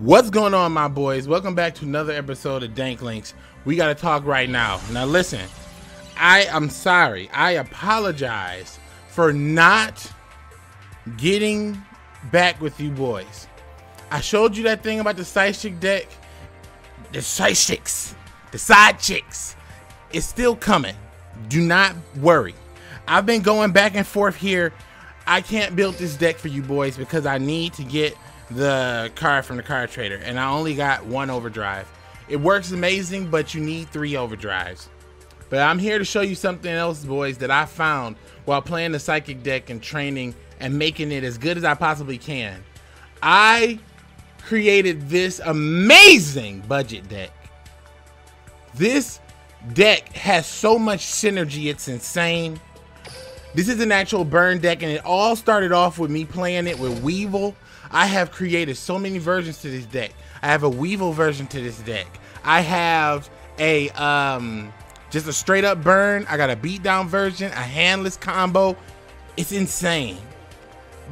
What's going on, my boys? Welcome back to another episode of Dank Links. We got to talk right now. Now, listen, I am sorry. I apologize for not getting back with you boys. I showed you that thing about the side chick deck. The side chicks, the side chicks. It's still coming. Do not worry. I've been going back and forth here. I can't build this deck for you boys because I need to get the card from the card trader and I only got one overdrive. It works amazing, but you need three overdrives. But I'm here to show you something else, boys, that I found while playing the psychic deck and training and making it as good as I possibly can. I created this amazing budget deck. This deck has so much synergy, it's insane. This is an actual burn deck, and it all started off with me playing it with Weevil. I have created so many versions to this deck. I have a Weevil version to this deck. I have a um just a straight up burn. I got a beatdown version, a handless combo. It's insane.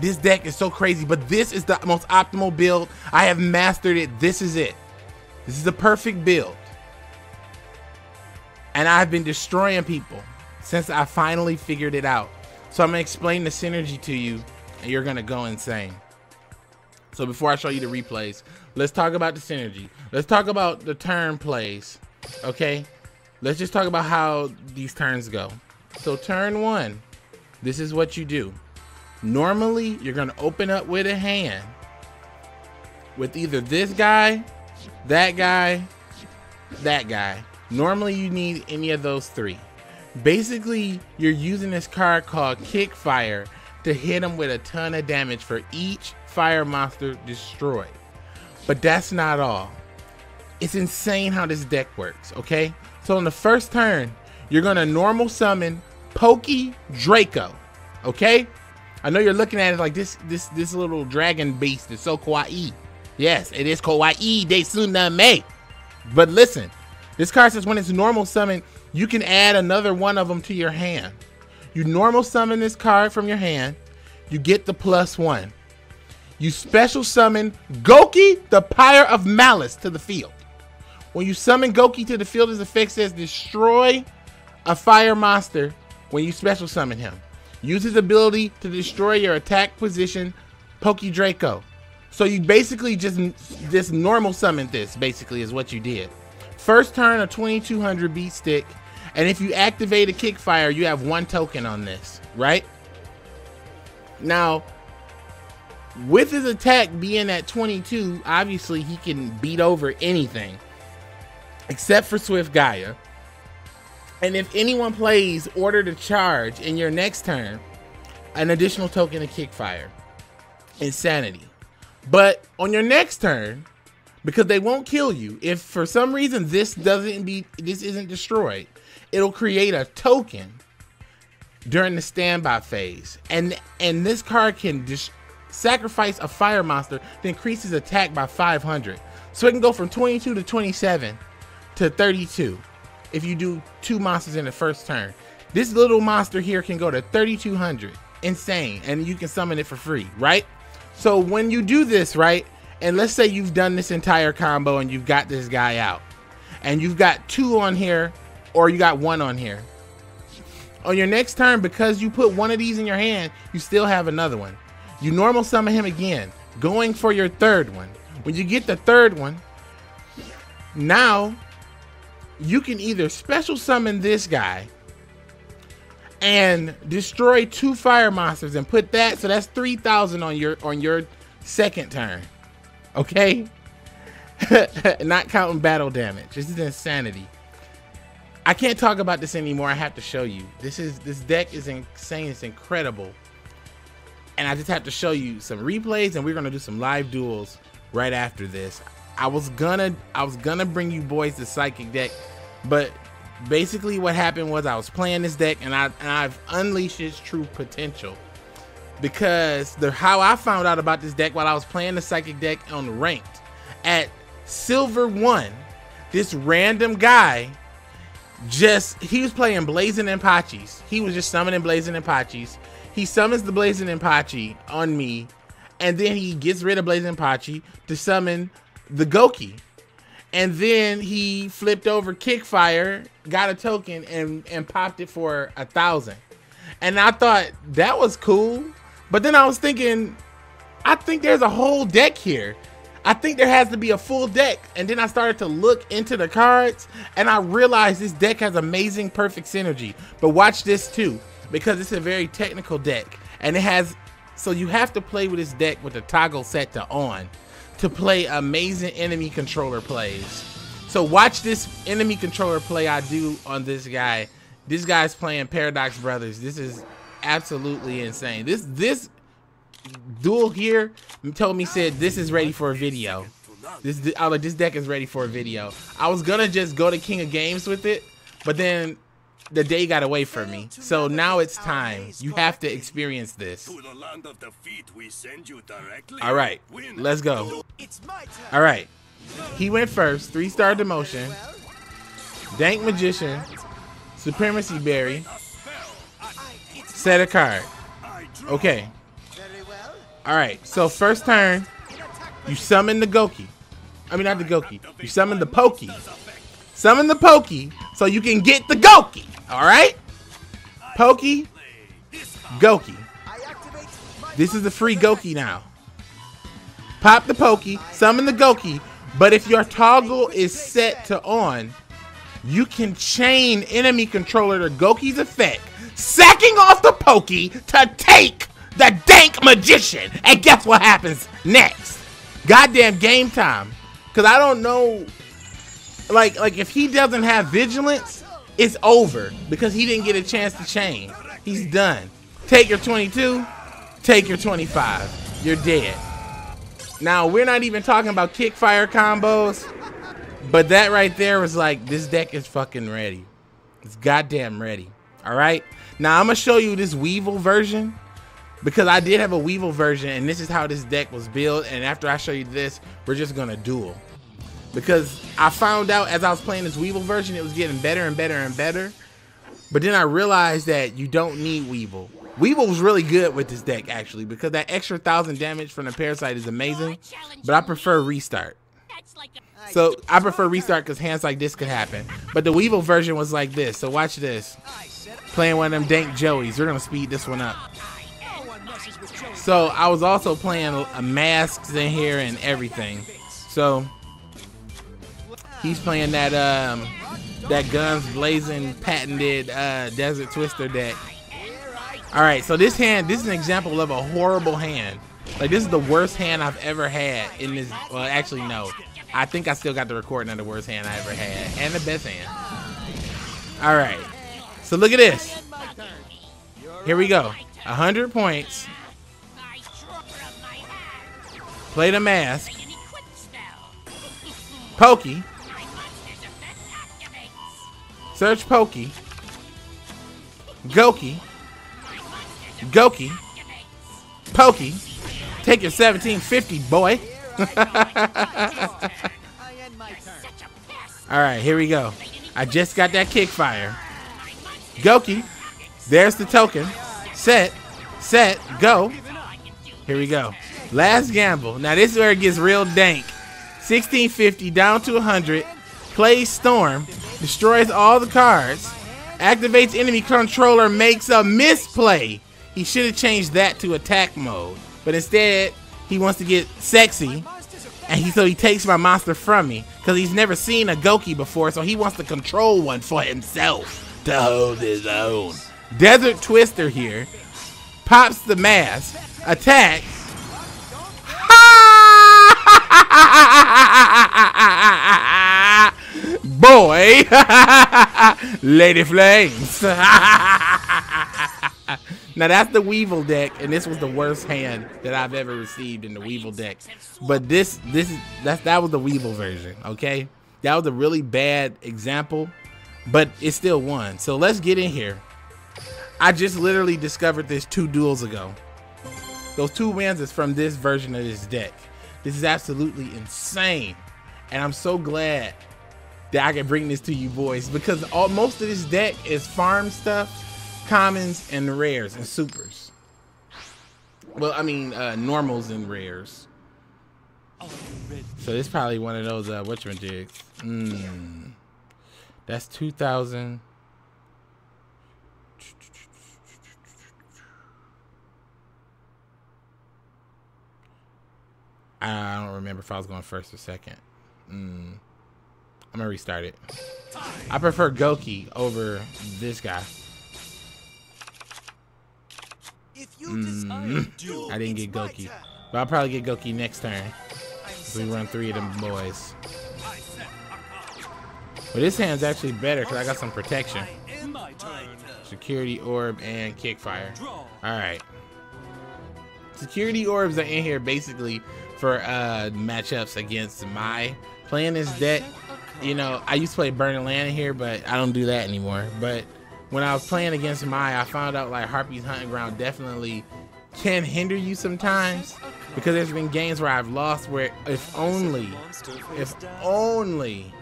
This deck is so crazy, but this is the most optimal build. I have mastered it. This is it. This is the perfect build. And I've been destroying people since I finally figured it out. So I'm gonna explain the synergy to you and you're gonna go insane. So before I show you the replays, let's talk about the synergy. Let's talk about the turn plays, okay? Let's just talk about how these turns go. So turn one, this is what you do. Normally, you're gonna open up with a hand with either this guy, that guy, that guy. Normally, you need any of those three. Basically, you're using this card called Kickfire to hit them with a ton of damage for each fire monster destroyed. But that's not all. It's insane how this deck works, okay? So on the first turn, you're gonna normal summon Poki Draco, okay? I know you're looking at it like this this this little dragon beast is so kawaii. Yes, it is kawaii de tsunami. But listen, this card says when it's normal summon, you can add another one of them to your hand. You normal summon this card from your hand, you get the plus one. You special summon Goki, the Pyre of Malice, to the field. When you summon Goki to the field, his effect says destroy a fire monster when you special summon him. Use his ability to destroy your attack position, Poki Draco. So you basically just just normal summoned this, basically, is what you did. First turn, a 2200 beat stick. And if you activate a kickfire, you have one token on this, right? Now, with his attack being at 22, obviously he can beat over anything except for Swift Gaia. And if anyone plays Order to Charge in your next turn, an additional token of Kickfire. Insanity. But on your next turn, because they won't kill you, if for some reason this doesn't be this isn't destroyed, it'll create a token during the standby phase. And and this card can dis- sacrifice a fire monster to increase his attack by 500. So it can go from 22 to 27 to 32 if you do two monsters in the first turn. This little monster here can go to 3200. Insane. And you can summon it for free, right? So when you do this, right? And let's say you've done this entire combo and you've got this guy out. And you've got two on here or you got one on here. On your next turn, because you put one of these in your hand, you still have another one. You normal summon him again, going for your third one. When you get the third one, now you can either special summon this guy and destroy two fire monsters and put that so that's 3000 on your on your second turn okay not counting battle damage this is insanity i can't talk about this anymore. I have to show you. This is this deck is insane. It's incredible. And i just have to show you some replays and we're gonna do some live duels right after this. I was gonna i was gonna bring you boys the psychic deck but basically what happened was I was playing this deck and I and I've unleashed its true potential. Because the how I found out about this deck while I was playing the psychic deck on ranked at silver one, this random guy just he was playing Blazing Inpachis. He was just summoning Blazing Inpachis. He summons the Blazing Inpachi on me, and then he gets rid of Blazing Inpachi to summon the Goki. And then he flipped over Kickfire, got a token, and, and popped it for a thousand. And I thought that was cool. But then I was thinking, I think there's a whole deck here. I think there has to be a full deck. And then I started to look into the cards and I realized this deck has amazing perfect synergy. But watch this too, because it's a very technical deck. And it has, so you have to play with this deck with the toggle set to on to play amazing enemy controller plays. So watch this enemy controller play I do on this guy. This guy's playing Paradox Brothers. This is absolutely insane. This this duel here told me said this is ready for a video. This I like this deck is ready for a video. I was gonna just go to King of Games with it, but then the day got away from me. So now it's time. You have to experience this. All right, let's go. All right, he went first. Three star demotion. Dank Magician. Supremacy Berry. Set a card. Okay. All right. So first turn, you summon the Goki. I mean, not the Goki. You summon the Poki. Summon the Poki so you can get the Goki. All right? Poki, Goki. This is the free Goki now. Pop the Poki, summon the Goki, but if your toggle is set to on, you can chain enemy controller to Goki's effect, sacking off the Poki to take the Dank Magician. And guess what happens next? Goddamn game time. Because I don't know, like, like if he doesn't have Vigilance, it's over because he didn't get a chance to chain. He's done. Take your 22, take your 25. You're dead. Now, we're not even talking about kick fire combos, but that right there was like, this deck is fucking ready. It's goddamn ready. All right? Now, I'm going to show you this Weevil version because I did have a Weevil version, and this is how this deck was built. And after I show you this, we're just going to duel because I found out as I was playing this Weevil version, it was getting better and better and better. But then I realized that you don't need Weevil. Weevil was really good with this deck, actually, because that extra thousand damage from the Parasite is amazing. But I prefer Restart. So I prefer Restart because hands like this could happen. But the Weevil version was like this. So watch this. Playing one of them dank Joeys. We're going to speed this one up. So I was also playing masks in here and everything. So He's playing that um that Gunsblazing patented uh, desert twister deck. All right, so this hand, this is an example of a horrible hand. Like this is the worst hand I've ever had in this. Well, actually no, I think I still got the recording of the worst hand I ever had and the best hand. All right, so look at this. Here we go. 100 points. Play the mask. Poki. Search Poki. Goki. Goki. Poki. Take your 1750, boy. Alright, here we go. I just got that kick fire. Goki. There's the token. Set. Set. Go. Here we go. Last gamble. Now this is where it gets real dank. 1650 down to 100. Plays Storm destroys all the cards, activates enemy controller, makes a misplay. He should have changed that to attack mode, but instead he wants to get sexy, and he so he takes my monster from me because he's never seen a Goki before, so he wants to control one for himself to hold his own. Desert Twister here pops the mask, attacks. Boy. Lady Flames. now that's the Weevil deck, and this was the worst hand that I've ever received in the Weevil deck. But this, this is that's that was the Weevil version. Okay, that was a really bad example, but it still won. So let's get in here. I just literally discovered this two duels ago. Those two wins is from this version of this deck. This is absolutely insane. And I'm so glad that I can bring this to you boys because all, most of this deck is farm stuff, commons, and rares and supers. Well, I mean, uh, normals and rares. So this probably one of those uh, whatchamajig. Mm. That's 2,000. I don't remember if I was going first or second. Mm. I'm gonna restart it. I prefer Goki over this guy. Mm. I didn't get Goki. But I'll probably get Goki next turn. If we run three of them boys. But this hand's actually better because I got some protection. Security orb and kickfire. Alright. Security orbs are in here basically for uh, matchups against Mai playing this deck. You know, I used to play Burning Land here, but I don't do that anymore. But when I was playing against Mai, I found out like Harpy's Hunting Ground definitely can hinder you sometimes because there's been games where I've lost where if only, if only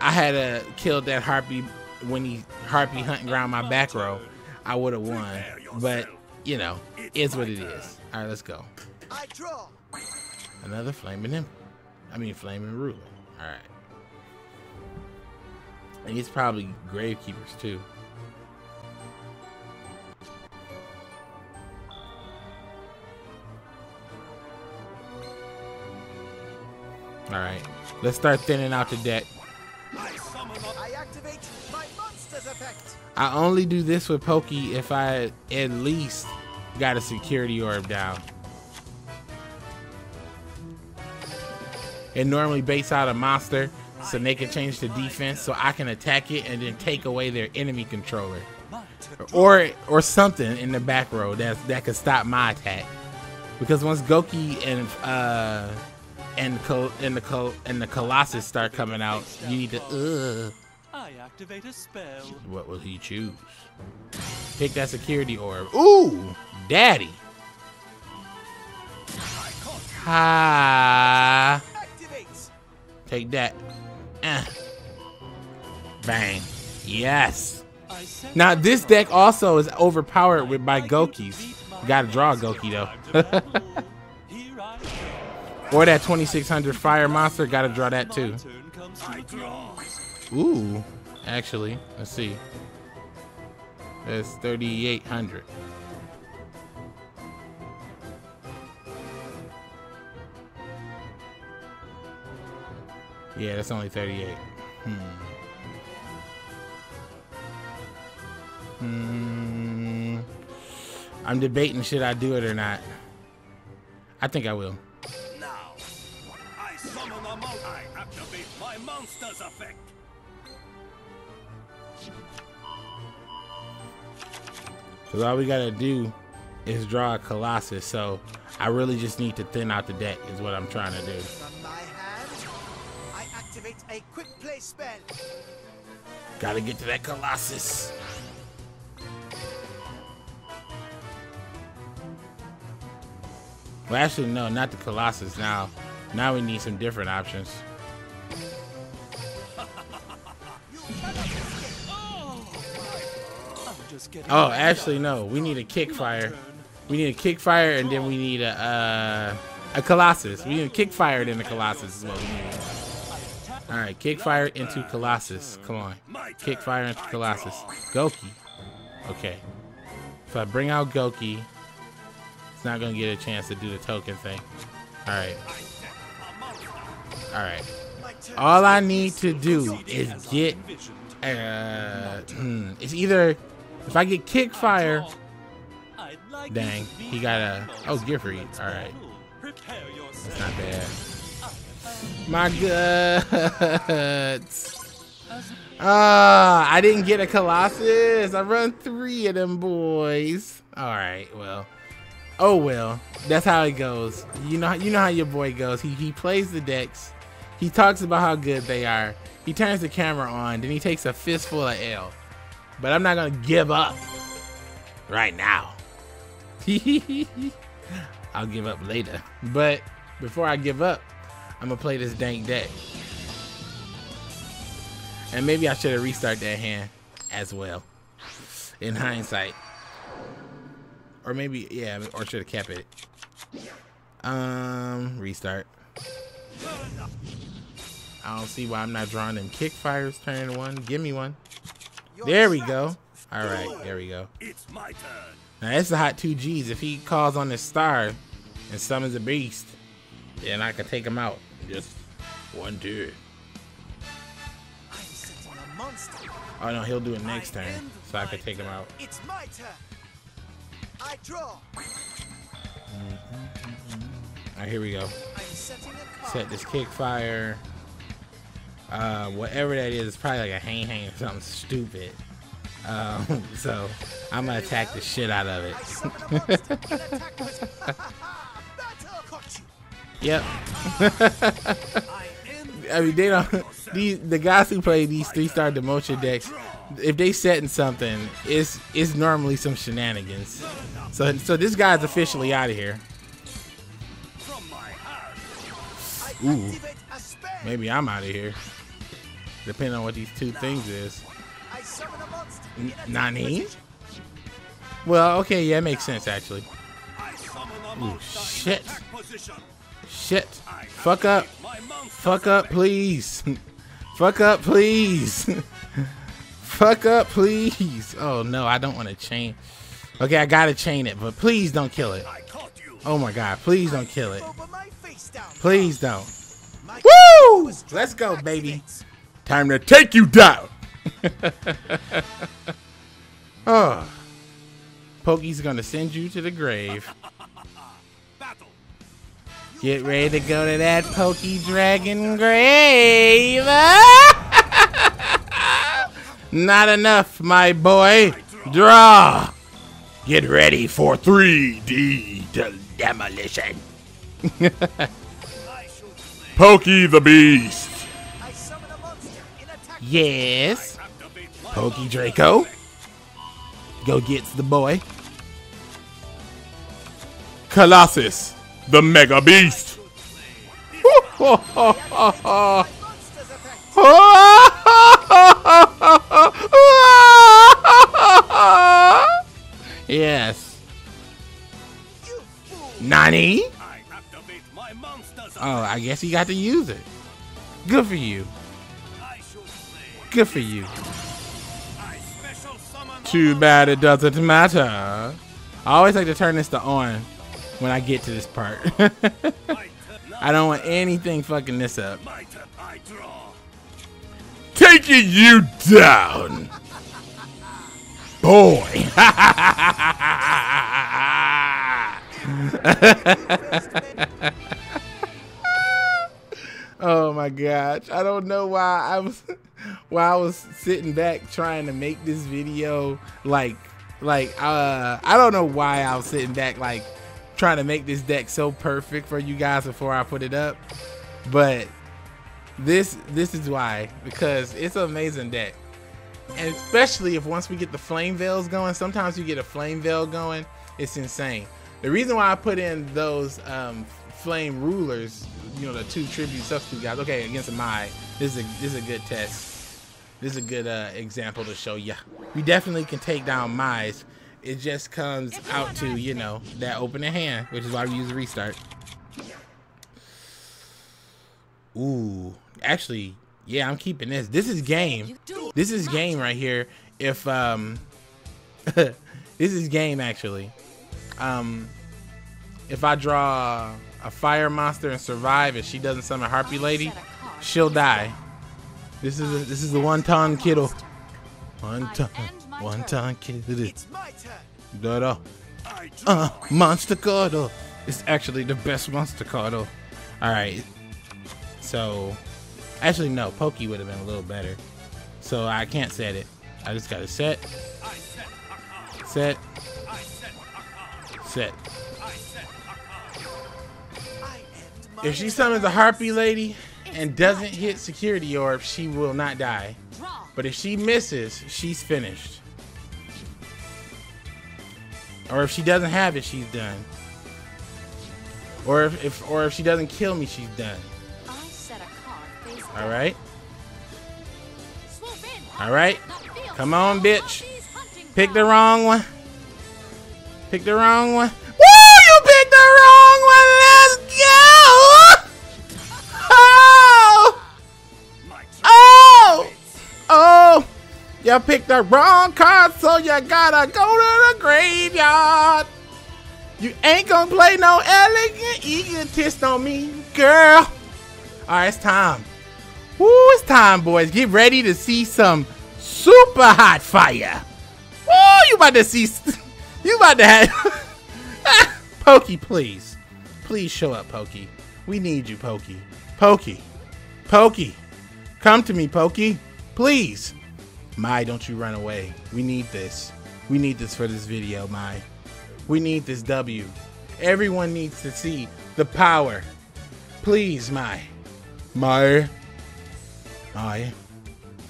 I had uh, killed that Harpy when he Harpy Hunting Ground my back row, I would have won. But you know, it's what it is. All right, let's go. Another flaming him. I mean, flaming ruler. All right. And he's probably gravekeepers too. All right, let's start thinning out the deck. I only do this with Poki if I at least got a security orb down. It normally baits out a monster so they can change the defense so I can attack it and then take away their enemy controller. Or or something in the back row that that could stop my attack. Because once Goki and uh and and the and the Colossus start coming out, you need to. Uh, I activate a spell. What will he choose? Pick that security orb. Ooh, daddy. Ha. Take that. Eh. Bang. Yes. Now this deck also is overpowered with by Gokis. Gotta draw a Goki though. Or that 2600 fire monster, gotta draw that too. Ooh, actually, let's see. That's 3800. Yeah, that's only 38. Hmm. Hmm. I'm debating should I do it or not. I think I will. monster's effect. Because all we gotta do is draw a Colossus, so I really just need to thin out the deck is what I'm trying to do. Activate a quick play spell. Gotta get to that Colossus. Well, actually, no, not the Colossus now. Now we need some different options. Oh, actually, no. We need a kick fire. We need a kick fire, and then we need a uh, a Colossus. We need a kick fire, then a Colossus is what we need. All right, kick fire into Colossus. Come on, kick fire into Colossus. Goki. Okay. If I bring out Goki, it's not gonna get a chance to do the token thing. All right. All right. All I need to do is get. Uh, it's either if I get kick fire, dang, he got a oh Giffrey. All right, that's not bad. My guts. Ah, I didn't get a Colossus. I run three of them boys. All right, well. Oh well, that's how it goes. You know, you know how your boy goes. He he plays the decks. He talks about how good they are. He turns the camera on, then he takes a fistful of L. But I'm not gonna give up right now. I'll give up later. But before I give up, I'm gonna play this dank deck. And maybe I should have restarted that hand as well. In hindsight. Or maybe, yeah, or should have kept it. Um, restart. I don't see why I'm not drawing them kick fires turn one. Give me one. There we go. All right, there we go. It's my turn. Now that's the hot two G's. If he calls on this star and summons a beast, then I can take him out. Just one turn. I'm setting a monster. Oh no, he'll do it next turn, so I can take him out. It's my turn. I draw. All right, here we go. I'm setting a card. Set this kick fire. Uh, whatever that is, it's probably like a hang hang or something stupid. Um, so I'm gonna attack the shit out of it. Yep. I mean, they don't. These the guys who play these three star demotion decks, if they setting something, it's it's normally some shenanigans. So so this guy's officially out of here. Ooh. Maybe I'm out of here. Depending on what these two things is. Nani? Well, okay, yeah, it makes sense actually. In shit. Shit. Fuck up. activate My monster's Fuck up, please. Fuck up, please. Fuck up, please. Oh no, I don't want to chain. Okay, I gotta chain it, but please don't kill it. I caught you. Oh my god, please don't kill it. Over my face down. Please don't. Woo! Let's go, baby. Time to take you down. Ah. oh. Poki's gonna send you to the grave. Get ready to go to that Poki Dragon grave. Not enough, my boy. Draw. Get ready for 3D de- demolition. Poki the Beast. Yes. Poki Draco. Go gets the boy. Colossus, the Mega Beast. Yes. Nani? Oh, I guess he got to use it. Good for you. Good for you. Too bad it doesn't matter. I always like to turn this to on when I get to this part. I don't want anything fucking this up. My turn. I draw. Taking you down. Boy. oh my gosh. I don't know why I was why I was sitting back trying to make this video like like uh I don't know why I was sitting back like trying to make this deck so perfect for you guys before I put it up. But this this is why because it's an amazing deck and especially if once we get the Flamvells going sometimes you get a Flamvell going it's insane the reason why i put in those um, flame rulers you know the two tribute substitute guys okay against Mai, this is a this is a good test this is a good uh, example to show you we definitely can take down Mize. It just comes out to you know that opening hand which is why we use a restart Ooh, actually, yeah, I'm keeping this. This is game. This is game right here. If um, this is game actually. Um, if I draw a fire monster and survive, and she doesn't summon Harpy Lady, she'll die. This is a, this is the one ton kiddo. One ton, one ton kiddo. It's my turn. Da da. Uh, monster card. oh. It's actually the best monster card. oh. All right. So, actually, no. Poki would have been a little better. So I can't set it. I just gotta set, set set, I set a card. set. I set a card. I end my If she summons a Harpy Lady and doesn't hit Security Orb, she will not die. But if she misses, she's finished. Or if she doesn't have it, she's done. Or if, if or if she doesn't kill me, she's done. I set a card face All right. All right. Come on, bitch. Pick the wrong one. Pick the wrong one. You picked the wrong card, so you gotta go to the graveyard. You ain't gonna play no elegant egotist on me, girl. All right, it's time. Woo, it's time, boys. Get ready to see some super hot fire. Woo, you about to see, you about to have, Poki, please. Please show up, Poki. We need you, Poki. Poki. Poki. Come to me, Poki. Please. Mai, don't you run away. We need this. We need this for this video, Mai. We need this W. Everyone needs to see the power. Please, Mai. Mai. Mai.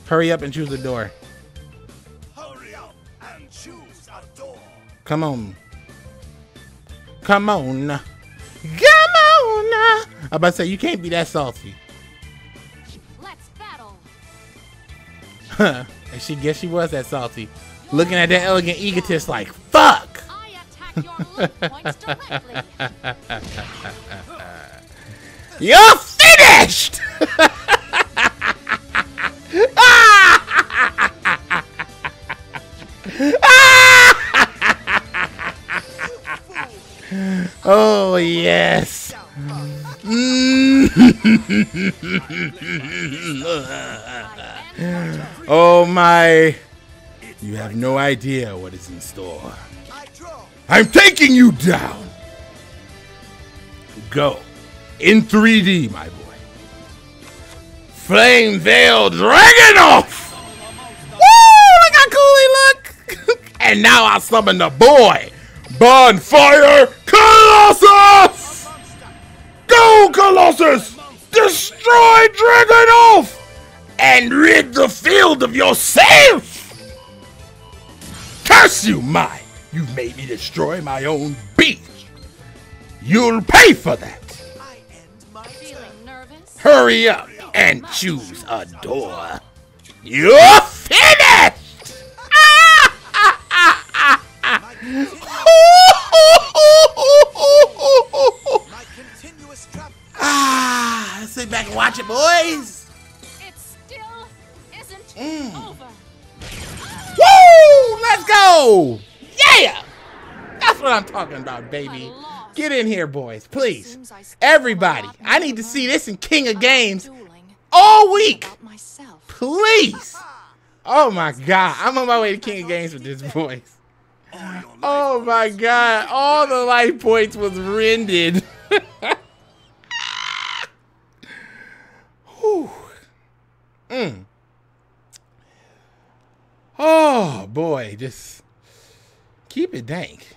Hurry up and choose the door. Hurry up and choose a door. Come on. Come on. Come on. I'm about to say, you can't be that salty. Let's battle. and she guess she was that salty. Looking at that elegant egotist like, fuck. I attack your loot points directly. You're finished! oh, yes. oh, my. You have no idea what is in store. I'm taking you down. Go. In 3D, my boy. Flame Veil Dragonoff! Woo! Look how cool he look! and now I summon the boy, Bonfire Colossus! Go, Colossus! Destroy Dragnov! And rid the field of yourself! Curse you, my! You've made me destroy my own beast! You'll pay for that! Hurry up and choose a door. You're finished! back and watch it, boys. It still isn't Mm. over. Woo! Let's go! Yeah! That's what I'm talking about, baby. Get in here, boys, please. Seems I still Everybody, have a lot I need to to see this in King of Games all week. Please. Oh my god, I'm on my way to King of Games with this voice. Oh my god, all the life points was rendered. Whew. Mm. Oh boy, just keep it dank.